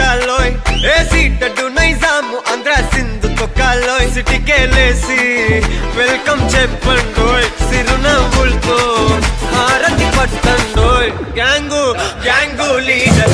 తొక్కాలోయ్ ఏసీటట్టు నైజాము ఆంధ్ర సింధు తొక్కాలోయ్. సిటీకెళ్ళేసి వెల్కమ్ చెప్పండోయ్. సిరునవ్వులతో హారతి పట్టండోయ్. Gang gang leader.